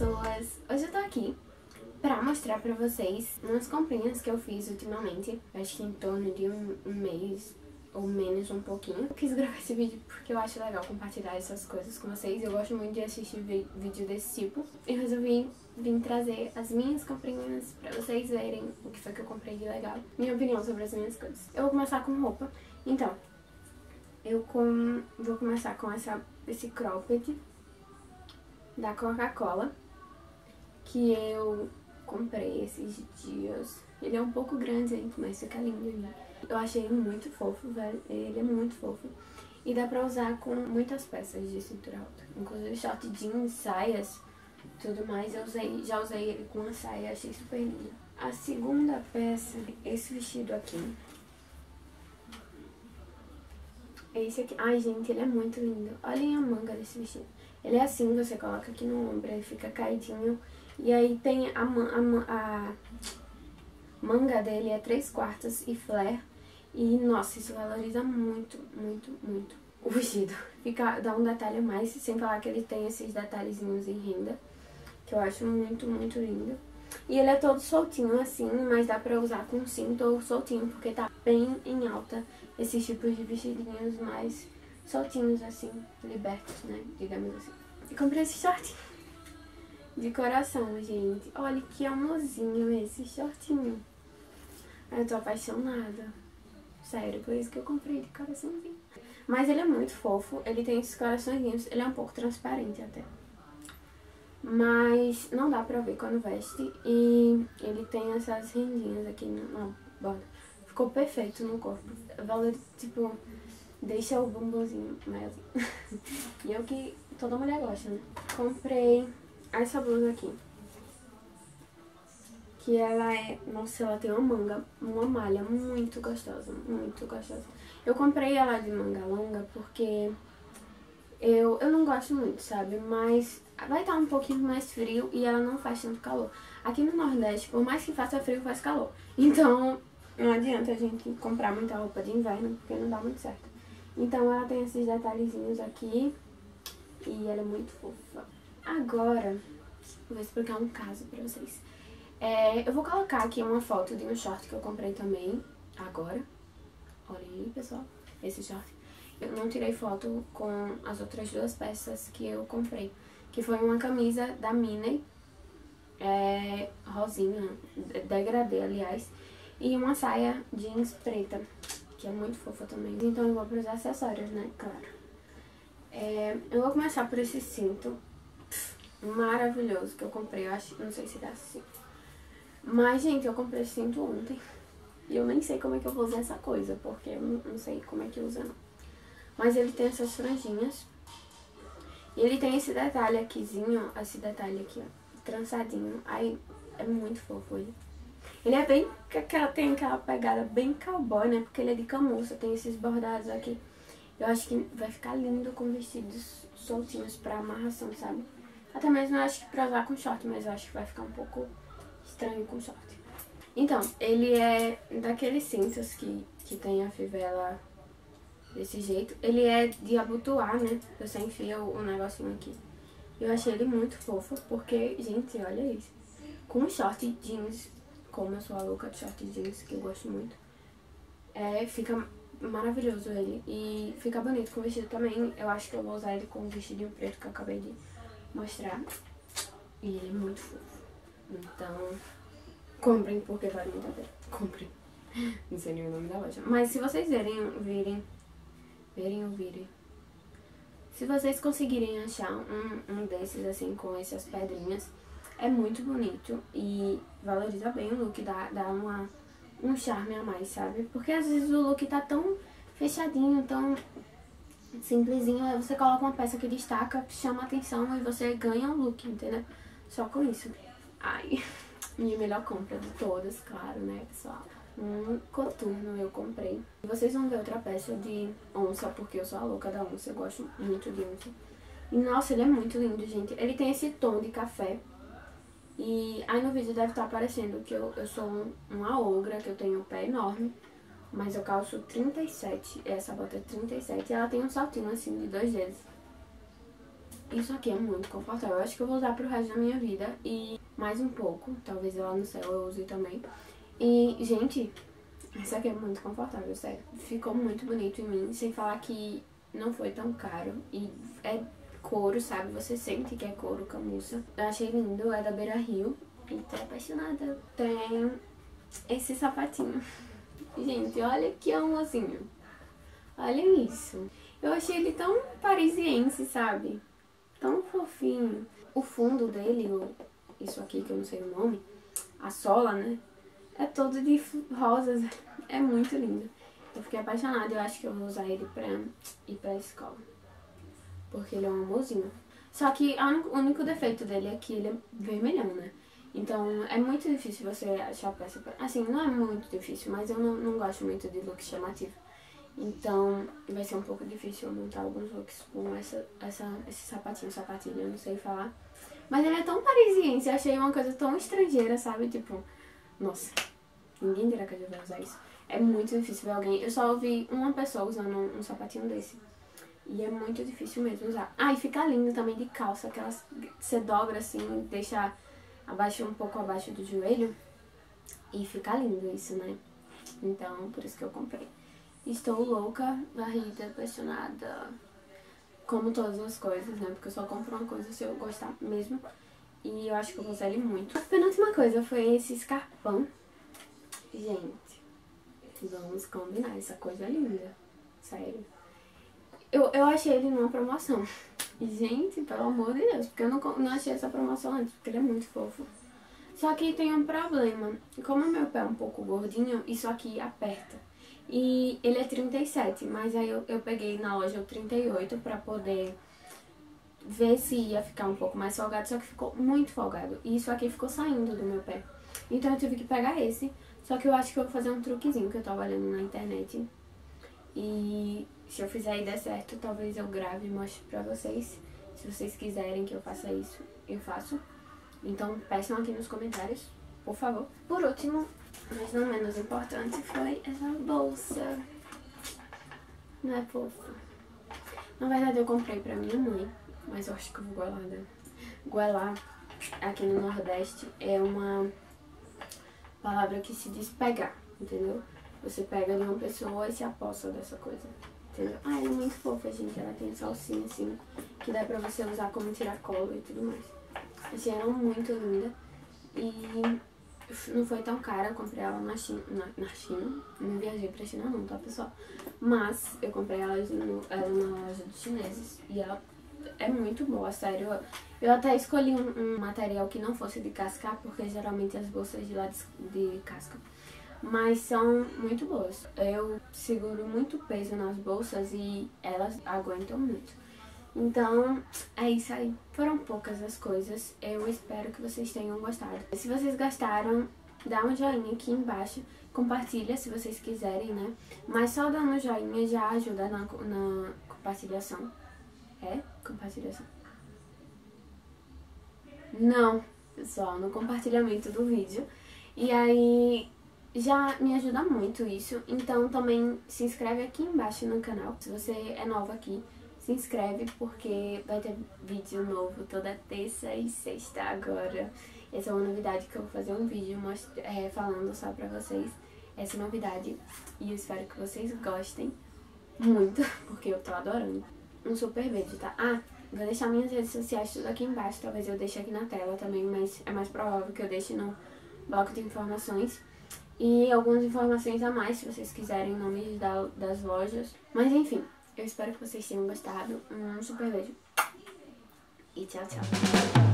pessoas! Hoje eu tô aqui pra mostrar pra vocês umas comprinhas que eu fiz ultimamente. Acho que em torno de um, um mês ou menos um pouquinho. Eu quis gravar esse vídeo porque eu acho legal compartilhar essas coisas com vocês. Eu gosto muito de assistir vídeo desse tipo. E resolvi vir trazer as minhas comprinhas pra vocês verem o que foi que eu comprei de legal. Minha opinião sobre as minhas coisas. Eu vou começar com roupa. Então, eu com... vou começar com essa, esse cropped da Coca-Cola, que eu comprei esses dias. Ele é um pouco grande, mas fica lindo. Eu achei ele muito fofo, velho. Ele é muito fofo. E dá pra usar com muitas peças de cintura alta. Inclusive short jeans, saias, tudo mais. Eu usei, já usei ele com uma saia, achei super lindo. A segunda peça, esse vestido aqui. Esse aqui. Ai, gente, ele é muito lindo. Olhem a manga desse vestido. Ele é assim, você coloca aqui no ombro, ele fica caidinho. E aí tem a, a, a manga dele é 3 quartas e flare. E, nossa, isso valoriza muito, muito, muito o vestido. Fica, dá um detalhe a mais, sem falar que ele tem esses detalhezinhos em renda, que eu acho muito, muito lindo. E ele é todo soltinho assim, mas dá pra usar com cinto ou soltinho, porque tá bem em alta esses tipos de vestidinhos mais soltinhos assim, libertos, né, digamos assim. E comprei esse short de coração, gente. Olha que amorzinho esse shortinho. Eu tô apaixonada. Sério, por isso que eu comprei de coraçãozinho. Mas ele é muito fofo, ele tem esses coraçõezinhos, ele é um pouco transparente até. Mas não dá pra ver quando veste. E ele tem essas rendinhas aqui na borda. Ficou perfeito no corpo. Valor, tipo, deixa o bumbumzinho maiorzinho. e eu que toda mulher gosta, né? Comprei essa blusa aqui. Que ela é... Nossa, ela tem uma manga, uma malha muito gostosa, muito gostosa. Eu comprei ela de manga longa porque eu, eu não gosto muito, sabe? Mas vai estar um pouquinho mais frio e ela não faz tanto calor. Aqui no Nordeste, por mais que faça frio, faz calor. Então, não adianta a gente comprar muita roupa de inverno, porque não dá muito certo. Então, ela tem esses detalhezinhos aqui e ela é muito fofa. Agora, vou explicar um caso pra vocês. É, eu vou colocar aqui uma foto de um short que eu comprei também, agora. Olha aí, pessoal, esse short. Eu não tirei foto com as outras duas peças que eu comprei. Que foi uma camisa da Minnie, é, rosinha, degradê, aliás. E uma saia jeans preta, que é muito fofa também. Então eu vou pros acessórios, né, claro. É, eu vou começar por esse cinto maravilhoso que eu comprei. Eu acho, não sei se dá assim. Mas, gente, eu comprei esse cinto ontem. E eu nem sei como é que eu vou usar essa coisa, porque eu não, sei como é que usa, não. Mas ele tem essas franjinhas. E ele tem esse detalhe aquizinho, esse detalhe aqui, ó, trançadinho. Aí, é muito fofo ele. Ele é bem, tem aquela pegada bem cowboy, né? Porque ele é de camurça, tem esses bordados aqui. Eu acho que vai ficar lindo com vestidos soltinhos pra amarração, sabe? Até mesmo eu acho que pra usar com short, mas eu acho que vai ficar um pouco estranho com short. Então, ele é daqueles cintos que, que tem a fivela desse jeito. Ele é de abotoar, né? Você enfia o, o negocinho aqui. Eu achei ele muito fofo, porque, gente, olha isso. Com short jeans, como eu sou a louca de short jeans, que eu gosto muito, é, fica maravilhoso ele. E fica bonito com o vestido também. Eu acho que eu vou usar ele com o vestidinho preto que eu acabei de mostrar. E ele é muito fofo. Então, comprem porque vale muito a pena. Comprem. Não sei nem o nome da loja. Mas se vocês verem, virem, verem ou virem. Se vocês conseguirem achar um, um desses assim com essas pedrinhas, é muito bonito e valoriza bem o look, dá, dá uma, um charme a mais, sabe? Porque às vezes o look tá tão fechadinho, tão simplesinho, aí você coloca uma peça que destaca, chama atenção e você ganha um look, entendeu? Só com isso. Ai, minha melhor compra de todas, claro, né, pessoal? Um coturno eu comprei. Vocês vão ver outra peça de onça, porque eu sou a louca da onça, eu gosto muito de onça. E, nossa, ele é muito lindo, gente. Ele tem esse tom de café. E aí no vídeo deve estar aparecendo que eu, eu sou um, uma ogra, que eu tenho um pé enorme. Mas eu calço 37, essa bota é 37 e ela tem um saltinho assim de dois dedos. Isso aqui é muito confortável. Eu acho que eu vou usar pro resto da minha vida. E mais um pouco. Talvez lá no céu eu use também. E, gente, isso aqui é muito confortável, sério. Ficou muito bonito em mim. Sem falar que não foi tão caro. E é couro, sabe? Você sente que é couro, camurça. Eu achei lindo. É da Beira Rio. E tô apaixonada. Tem esse sapatinho. Gente, olha que amorzinho. Olha isso. Eu achei ele tão parisiense, sabe? Tão fofinho. O fundo dele, isso aqui que eu não sei o nome, a sola, né? É todo de rosas. É muito lindo. Eu fiquei apaixonada. Eu acho que eu vou usar ele pra ir pra escola. Porque ele é um amorzinho. Só que o único defeito dele é que ele é vermelhão, né? Então é muito difícil você achar peça. Pra... Assim, não é muito difícil, mas eu não, não gosto muito de look chamativo. Então vai ser um pouco difícil eu montar alguns looks com essa, essa, esse sapatinho, sapatilha, eu não sei falar. Mas ele é tão parisiense, eu achei uma coisa tão estrangeira, sabe? Tipo, nossa, ninguém dirá que eu vai usar isso. É muito difícil ver alguém. Eu só ouvi uma pessoa usando um, um sapatinho desse. E é muito difícil mesmo usar. Ah, e fica lindo também de calça, que ela se dobra assim, deixa abaixo um pouco abaixo do joelho. E fica lindo isso, né? Então, por isso que eu comprei. Estou louca, varrida, apaixonada. Como todas as coisas, né? Porque eu só compro uma coisa se eu gostar mesmo. E eu acho que eu ele muito. A penúltima coisa foi esse escarpão. Gente, vamos combinar. Essa coisa é linda. Sério. Eu, eu achei ele numa promoção. Gente, pelo amor de Deus, porque eu não, não achei essa promoção antes, porque ele é muito fofo. Só que tem um problema. Como meu pé é um pouco gordinho, isso aqui aperta. E ele é 37, mas aí eu, eu peguei na loja o 38 pra poder ver se ia ficar um pouco mais folgado, só que ficou muito folgado. E isso aqui ficou saindo do meu pé. Então eu tive que pegar esse. Só que eu acho que eu vou fazer um truquezinho que eu tava olhando na internet. E se eu fizer e der certo, talvez eu grave e mostre pra vocês. Se vocês quiserem que eu faça isso, eu faço. Então peçam aqui nos comentários, por favor. Por último, mas não menos importante, foi essa bolsa. Não é fofa? Na verdade eu comprei pra minha mãe, mas eu acho que eu vou goelar dela. Goelar, aqui no Nordeste, é uma palavra que se diz pegar, entendeu? Você pega de uma pessoa e se aposta dessa coisa. Ela é muito fofa, gente. Ela tem salsinha assim, que dá pra você usar como tiracolo e tudo mais. Assim, ela é muito linda. E não foi tão cara, eu comprei ela na China. Na, na China. Não viajei pra China não, tá, pessoal? Mas eu comprei ela, no, ela na loja dos chineses. E ela é muito boa, sério. Eu, eu até escolhi um, um, material que não fosse de casca, porque geralmente as bolsas de lá de, de casca mas são muito boas. Eu seguro muito peso nas bolsas e elas aguentam muito. Então, é isso aí. Foram poucas as coisas. Eu espero que vocês tenham gostado. Se vocês gostaram, dá um joinha aqui embaixo. Compartilha se vocês quiserem, né? Mas só dando joinha já ajuda na, na compartilhação. É? Compartilhação. Não, pessoal, no compartilhamento do vídeo. E aí, já me ajuda muito isso, então também se inscreve aqui embaixo no canal. Se você é novo aqui, se inscreve porque vai ter vídeo novo toda terça e sexta agora. Essa é uma novidade que eu vou fazer um vídeo é, falando só pra vocês essa novidade. E eu espero que vocês gostem muito, porque eu tô adorando. Um super beijo, tá? Ah, vou deixar minhas redes sociais tudo aqui embaixo, talvez eu deixe aqui na tela também, mas é mais provável que eu deixe no bloco de informações e algumas informações a mais se vocês quiserem nomes da, das lojas. Mas enfim, eu espero que vocês tenham gostado. Um super beijo e tchau, tchau.